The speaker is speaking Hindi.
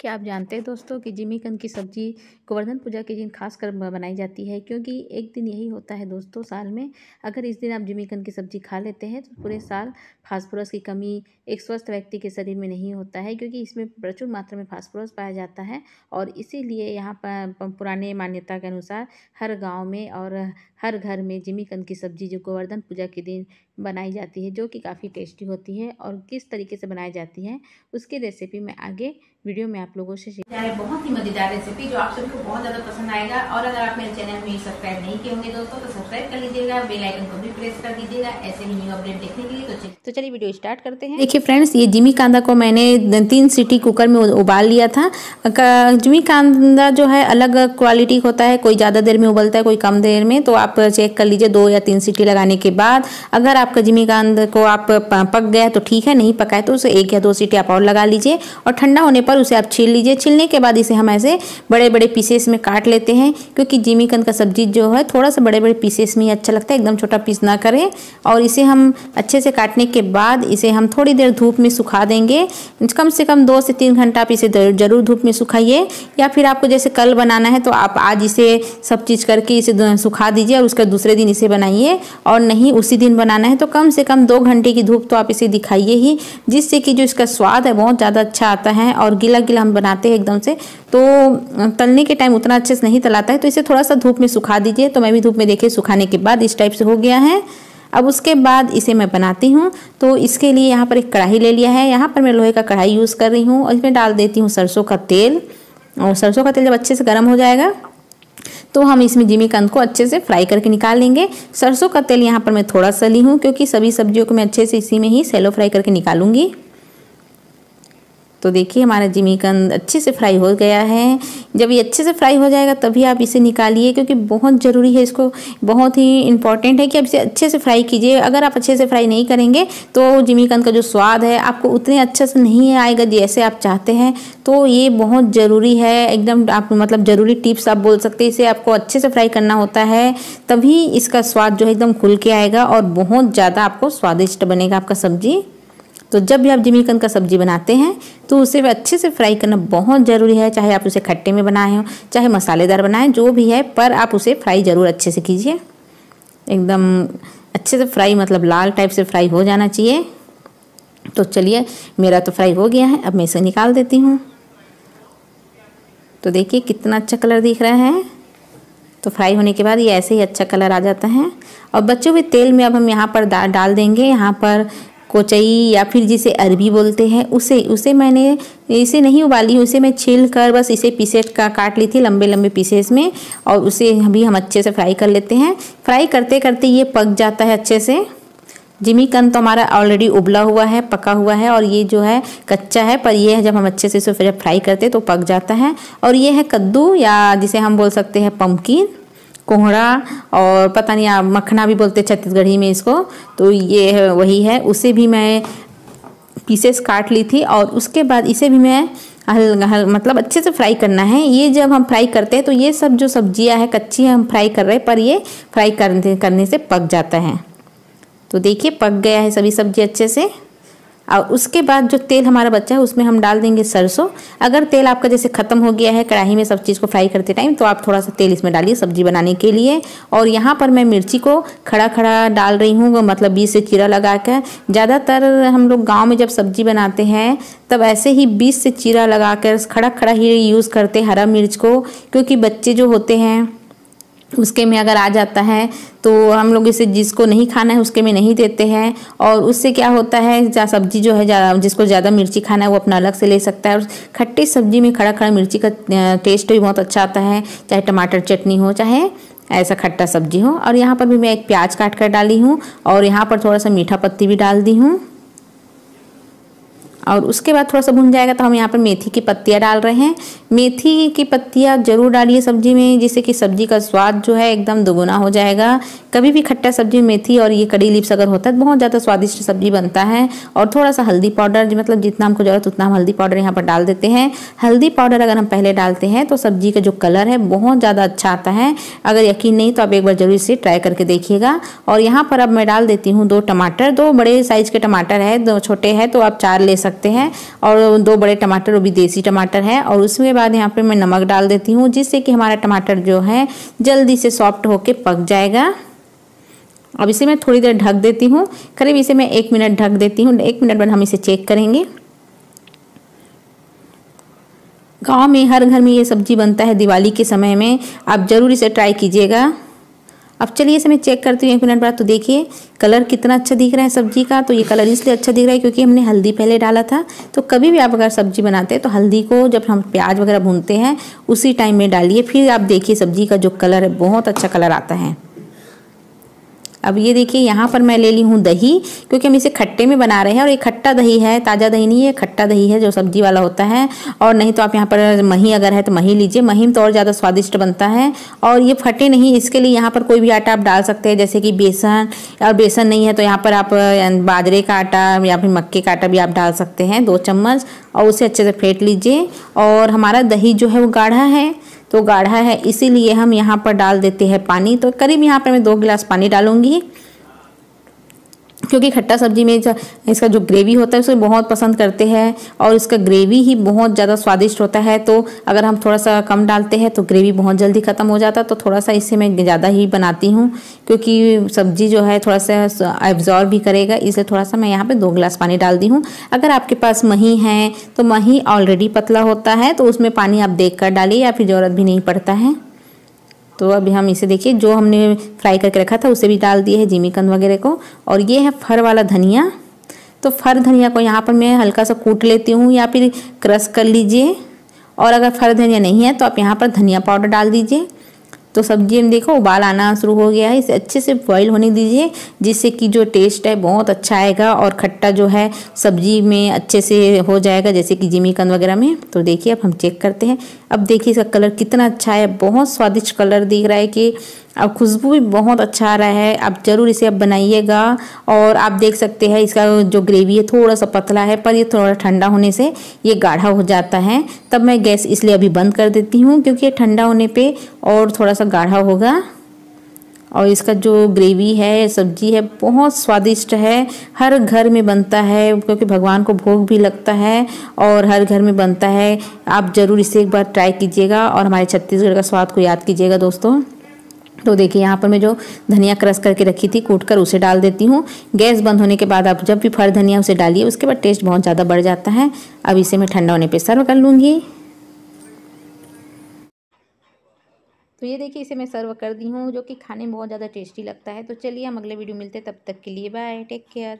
क्या आप जानते हैं दोस्तों कि जिमीकंद की सब्ज़ी गोवर्धन पूजा के दिन खास कर बनाई जाती है? क्योंकि एक दिन यही होता है दोस्तों, साल में। अगर इस दिन आप जिमीकंद की सब्ज़ी खा लेते हैं तो पूरे साल फास्फोरस की कमी एक स्वस्थ व्यक्ति के शरीर में नहीं होता है, क्योंकि इसमें प्रचुर मात्रा में फास्फोरस पाया जाता है। और इसीलिए यहाँ पर पुराने मान्यता के अनुसार हर गाँव में और हर घर में जिमीकंद की सब्ज़ी जो गोवर्धन पूजा के दिन बनाई जाती है जो कि काफ़ी टेस्टी होती है और किस तरीके से बनाई जाती है उसकी रेसिपी मैं आगे वीडियो में आप लोगों से शेयर बहुत ही मज़ेदार रेसिपी जो आप सभी को बहुत ज़्यादा पसंद आएगा और अगर आप मेरे चैनल में सब्सक्राइब नहीं किए होंगे दोस्तों तो सब्सक्राइब कर लीजिएगा बेल आइकन को भी प्रेस कर दीजिएगा ऐसे ही न्यू अपडेट देखने के लिए तो तो चलिए वीडियो स्टार्ट करते हैं। देखिए फ्रेंड्स ये जिमी कांदा को मैंने तीन सीटी कुकर में उबाल लिया था। जिमी कांदा जो है अलग क्वालिटी होता है कोई ज़्यादा देर में उबलता है कोई कम देर में तो आप चेक कर लीजिए दो या तीन सीटी लगाने के बाद। अगर आपका जिमी कांद को आप पक गया तो ठीक है, नहीं पकाए तो उसे एक या दो सीटी आप और लगा लीजिए और ठंडा होने पर उसे आप छील लीजिए। छीलने के बाद इसे हम ऐसे बड़े बड़े पीसेस में काट लेते हैं, क्योंकि जिमीकंद का सब्ज़ी जो है थोड़ा सा बड़े बड़े पीसेस में ही अच्छा लगता है, एकदम छोटा पीस ना करें। और इसे हम अच्छे से काटने के बाद इसे हम थोड़ी देर धूप में सुखा देंगे। कम से कम दो से तीन घंटा आप इसे ज़रूर धूप में सुखाइए। या फिर आपको जैसे कल बनाना है तो आप आज इसे सब चीज़ करके इसे सुखा दीजिए और उसके दूसरे दिन इसे बनाइए। और नहीं, उसी दिन बनाना है तो कम से कम दो घंटे की धूप तो आप इसे दिखाइए ही, जिससे कि जो इसका स्वाद है बहुत ज़्यादा अच्छा आता है और गिला गिला हम बनाते हैं एकदम से। तो तलने के टाइम उतना अच्छे से नहीं तलाता है तो इसे थोड़ा सा धूप में सुखा दीजिए। तो मैं भी धूप में देखिए, सुखाने के बाद इस टाइप से हो गया है। अब उसके बाद इसे मैं बनाती हूँ। तो इसके लिए यहाँ पर एक कढ़ाई ले लिया है। यहाँ पर मैं लोहे का कढ़ाई यूज़ कर रही हूँ और इसमें डाल देती हूँ सरसों का तेल। और सरसों का तेल जब अच्छे से गर्म हो जाएगा तो हम इसमें जिमी कंद को अच्छे से फ्राई करके निकाल लेंगे। सरसों का तेल यहाँ पर मैं थोड़ा सा ली हूँ, क्योंकि सभी सब्जियों को मैं अच्छे से इसी में ही सेलो फ्राई करके निकालूँगी। तो देखिए, हमारा जिमीकंद अच्छे से फ्राई हो गया है। जब ये अच्छे से फ्राई हो जाएगा, तभी आप इसे निकालिए, क्योंकि बहुत ज़रूरी है इसको, बहुत ही इंपॉर्टेंट है कि आप इसे अच्छे से फ्राई कीजिए। अगर आप अच्छे से फ्राई नहीं करेंगे तो जिमीकंद का जो स्वाद है, आपको उतने अच्छे से नहीं आएगा जैसे आप चाहते हैं। तो ये बहुत ज़रूरी है, एकदम आप मतलब ज़रूरी टिप्स आप बोल सकते हैं, इसे आपको अच्छे से फ्राई करना होता है, तभी इसका स्वाद जो है एकदम खुल के आएगा और बहुत ज़्यादा आपको स्वादिष्ट बनेगा आपका सब्ज़ी। तो जब भी आप जिमीकंद का सब्ज़ी बनाते हैं तो उसे अच्छे से फ्राई करना बहुत ज़रूरी है। चाहे आप उसे खट्टे में बनाए हो, चाहे मसालेदार बनाएँ, जो भी है, पर आप उसे फ्राई ज़रूर अच्छे से कीजिए। एकदम अच्छे से फ्राई मतलब लाल टाइप से फ्राई हो जाना चाहिए। तो चलिए, मेरा तो फ्राई हो गया है, अब मैं इसे निकाल देती हूँ। तो देखिए, कितना अच्छा कलर दिख रहा है। तो फ्राई होने के बाद ये ऐसे ही अच्छा कलर आ जाता है। और बच्चों हुए तेल में अब हम यहाँ पर डाल देंगे। यहाँ पर कोचई या फिर जिसे अरबी बोलते हैं, उसे उसे मैंने इसे नहीं उबाली उसे मैं छील कर बस इसे पीसेस का काट ली थी लंबे लंबे पीसेस में और उसे भी हम अच्छे से फ्राई कर लेते हैं। फ्राई करते करते ये पक जाता है अच्छे से। जिमी कन तो हमारा ऑलरेडी उबला हुआ है, पका हुआ है और ये जो है कच्चा है, पर ये है जब हम अच्छे से इसे फिर फ्राई करते तो पक जाता है। और ये है कद्दू या जिसे हम बोल सकते हैं पम्पकिन कोहड़ा और पता नहीं आप मखना भी बोलते छत्तीसगढ़ी में इसको तो ये है वही है। उसे भी मैं पीसेस काट ली थी और उसके बाद इसे भी मैं हल, हल मतलब अच्छे से फ्राई करना है। ये जब हम फ्राई करते हैं तो ये सब जो सब्ज़ियाँ हैं कच्ची हम फ्राई कर रहे हैं पर ये फ्राई करने करने से पक जाता है। तो देखिए पक गया है सभी सब्ज़ी अच्छे से। और उसके बाद जो तेल हमारा बच्चा है, उसमें हम डाल देंगे सरसों। अगर तेल आपका जैसे ख़त्म हो गया है, कढ़ाई में सब चीज़ को फ्राई करते टाइम तो आप थोड़ा सा तेल इसमें डालिए सब्ज़ी बनाने के लिए। और यहाँ पर मैं मिर्ची को खड़ा खड़ा डाल रही हूँ मतलब बीज से चीरा लगा कर ज़्यादातर हम लोग गाँव में जब सब्ज़ी बनाते हैं, तब ऐसे ही बीज से चीरा लगा कर खड़ा खड़ा ही यूज़ करते हरा मिर्च को, क्योंकि बच्चे जो होते हैं उसके में अगर आ जाता है तो हम लोग इसे जिसको नहीं खाना है, उसके में नहीं देते हैं। और उससे क्या होता है सब्ज़ी जो है जिसको ज़्यादा मिर्ची खाना है, वो अपना अलग से ले सकता है। और खट्टी सब्ज़ी में खड़ा खड़ा मिर्ची का टेस्ट भी बहुत अच्छा आता है, चाहे टमाटर चटनी हो, चाहे ऐसा खट्टा सब्ज़ी हो। और यहाँ पर भी मैं एक प्याज काट कर डाली हूँ, और यहाँ पर थोड़ा सा मीठा पत्ती भी डाल दी हूँ। और उसके बाद थोड़ा सा भुन जाएगा तो हम यहाँ पर मेथी की पत्तियाँ डाल रहे हैं। मेथी की पत्तियाँ ज़रूर डालिए सब्ज़ी में, जिससे कि सब्ज़ी का स्वाद जो है एकदम दोगुना हो जाएगा। कभी भी खट्टा सब्ज़ी, मेथी और ये कड़ी लिप्स अगर होता है तो बहुत ज़्यादा स्वादिष्ट सब्ज़ी बनता है। और थोड़ा सा हल्दी पाउडर मतलब जितना हमको ज़रूरत उतना हम हल्दी पाउडर यहाँ पर डाल देते हैं। हल्दी पाउडर अगर हम पहले डालते हैं तो सब्ज़ी का जो कलर है बहुत ज़्यादा अच्छा आता है। अगर यकीन नहीं तो आप एक बार ज़रूर इसे ट्राई करके देखिएगा। और यहाँ पर अब मैं डाल देती हूँ दो टमाटर, दो बड़े साइज़ के टमाटर है, दो छोटे हैं तो आप चार ले सकते सकते हैं और दो बड़े टमाटर, वो भी देसी टमाटर है और उसके बाद यहाँ पर मैं नमक डाल देती हूँ जिससे कि हमारा टमाटर जो है जल्दी से सॉफ्ट होकर पक जाएगा। अब इसे मैं थोड़ी देर ढक देती हूँ। करीब इसे मैं एक मिनट ढक देती हूँ। एक मिनट बाद हम इसे चेक करेंगे। गाँव में, हर घर में ये सब्ज़ी बनता है दिवाली के समय में। आप ज़रूर इसे ट्राई कीजिएगा। अब चलिए इसे मैं चेक करती हूँ एक मिनट बाद। तो देखिए कलर कितना अच्छा दिख रहा है सब्ज़ी का। तो ये कलर इसलिए अच्छा दिख रहा है क्योंकि हमने हल्दी पहले डाला था। तो कभी भी आप अगर सब्ज़ी बनाते हैं तो हल्दी को जब हम प्याज वगैरह भूनते हैं, उसी टाइम में डालिए। फिर आप देखिए सब्ज़ी का जो कलर है, बहुत अच्छा कलर आता है। अब ये देखिए, यहाँ पर मैं ले ली हूँ दही, क्योंकि हम इसे खट्टे में बना रहे हैं और ये खट्टा दही है, ताज़ा दही नहीं है, खट्टा दही है जो सब्ज़ी वाला होता है। और नहीं तो आप यहाँ पर मही अगर है तो मही लीजिए, मही में तो और ज़्यादा स्वादिष्ट बनता है। और ये फटे नहीं, इसके लिए यहाँ पर कोई भी आटा आप डाल सकते हैं, जैसे कि बेसन, और बेसन नहीं है तो यहाँ पर आप बाजरे का आटा या फिर मक्के का आटा भी आप डाल सकते हैं, दो चम्मच, और उसे अच्छे से फेंट लीजिए। और हमारा दही जो है वो गाढ़ा है तो गाढ़ा है, इसीलिए हम यहाँ पर डाल देते हैं पानी। तो करीब यहाँ पर मैं दो गिलास पानी डालूँगी। क्योंकि खट्टा सब्ज़ी में इसका जो ग्रेवी होता है, उसे बहुत पसंद करते हैं और इसका ग्रेवी ही बहुत ज़्यादा स्वादिष्ट होता है। तो अगर हम थोड़ा सा कम डालते हैं तो ग्रेवी बहुत जल्दी ख़त्म हो जाता है। तो थोड़ा सा इससे मैं ज़्यादा ही बनाती हूँ, क्योंकि सब्ज़ी जो है थोड़ा सा एब्जॉर्व भी करेगा, इसलिए थोड़ा सा मैं यहाँ पर दो गिलास पानी डाल दी हूँ। अगर आपके पास मही है तो मही ऑलरेडी पतला होता है तो उसमें पानी आप देख कर डालिए, या फिर ज़रूरत भी नहीं पड़ता है। तो अभी हम इसे देखिए, जो हमने फ्राई करके रखा था, उसे भी डाल दिए है जिमीकंद वगैरह को। और ये है फर वाला धनिया। तो फर धनिया को यहाँ पर मैं हल्का सा कूट लेती हूँ या फिर क्रश कर लीजिए। और अगर फर धनिया नहीं है तो आप यहाँ पर धनिया पाउडर डाल दीजिए। तो सब्ज़ी में देखो, उबाल आना शुरू हो गया है। इसे अच्छे से बॉईल होने दीजिए, जिससे कि जो टेस्ट है बहुत अच्छा आएगा और खट्टा जो है सब्ज़ी में अच्छे से हो जाएगा, जैसे कि जिमीकंद वगैरह में। तो देखिए, अब हम चेक करते हैं। अब देखिए इसका कलर कितना अच्छा है, बहुत स्वादिष्ट कलर दिख रहा है कि अब खुशबू भी बहुत अच्छा आ रहा है। आप ज़रूर इसे अब बनाइएगा और आप देख सकते हैं इसका जो ग्रेवी है थोड़ा सा पतला है, पर ये थोड़ा ठंडा होने से ये गाढ़ा हो जाता है। तब मैं गैस इसलिए अभी बंद कर देती हूँ क्योंकि ये ठंडा होने पर और थोड़ा सा गाढ़ा होगा। और इसका जो ग्रेवी है, सब्ज़ी है, बहुत स्वादिष्ट है। हर घर में बनता है क्योंकि भगवान को भोग भी लगता है और हर घर में बनता है। आप ज़रूर इसे एक बार ट्राई कीजिएगा और हमारे छत्तीसगढ़ का स्वाद को याद कीजिएगा दोस्तों। तो देखिए, यहाँ पर मैं जो धनिया क्रश करके रखी थी कूट कर उसे डाल देती हूँ। गैस बंद होने के बाद आप जब भी फर धनिया उसे डालिए, उसके बाद टेस्ट बहुत ज़्यादा बढ़ जाता है। अब इसे मैं ठंडा होने पे सर्व कर लूँगी। तो ये देखिए, इसे मैं सर्व कर दी हूँ, जो कि खाने में बहुत ज़्यादा टेस्टी लगता है। तो चलिए, हम अगले वीडियो मिलते तब तक के लिए बाय, टेक केयर।